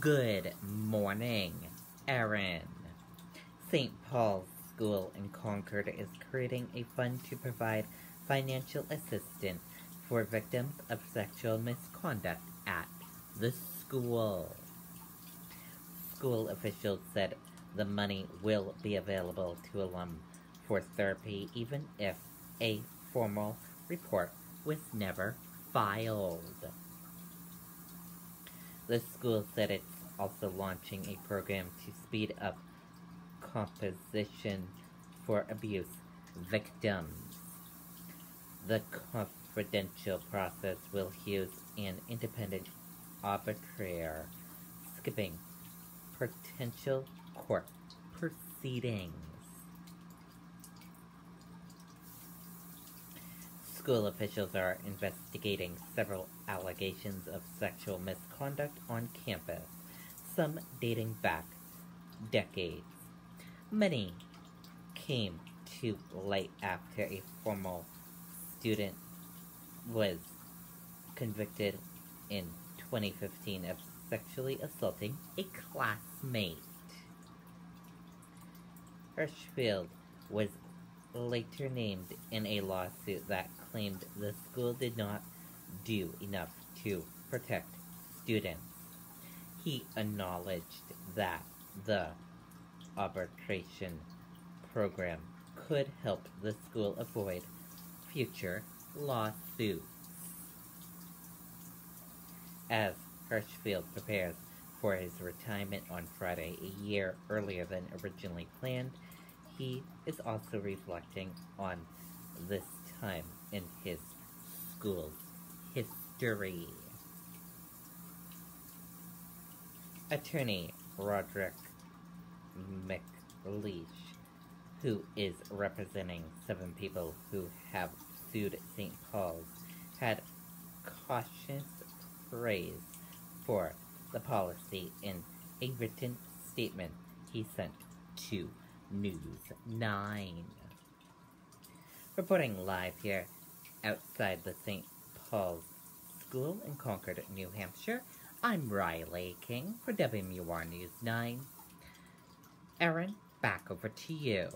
Good morning, Erin. St. Paul's School in Concord is creating a fund to provide financial assistance for victims of sexual misconduct at the school. School officials said the money will be available to alum for therapy even if a formal report was never filed. The school said it's also launching a program to speed up composition for abuse victims. The confidential process will use an independent arbitrator, skipping potential court proceedings. School officials are investigating several allegations of sexual misconduct on campus, some dating back decades. Many came to light after a former student was convicted in 2015 of sexually assaulting a classmate. Hirschfeld was later named in a lawsuit that claimed the school did not do enough to protect students. He acknowledged that the arbitration program could help the school avoid future lawsuits. As Hirschfeld prepares for his retirement on Friday, a year earlier than originally planned, he is also reflecting on this time in his school's history. Attorney Roderick MacLeish, who is representing seven people who have sued St. Paul's, had cautious praise for the policy in a written statement he sent to News 9. Reporting live here outside the St. Paul's School in Concord, New Hampshire, I'm Riley King for WMUR News 9. Erin, back over to you.